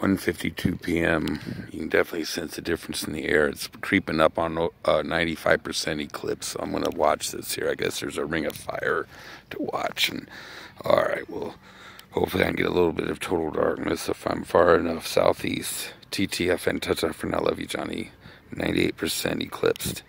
1:52 p.m. You can definitely sense the difference in the air. It's creeping up on uh, 95% eclipse. I'm gonna watch this here. I guess there's a ring of fire to watch. And all right, well, hopefully I can get a little bit of total darkness if I'm far enough southeast. TTFN touch up for now. Love you, Johnny. 98% eclipsed.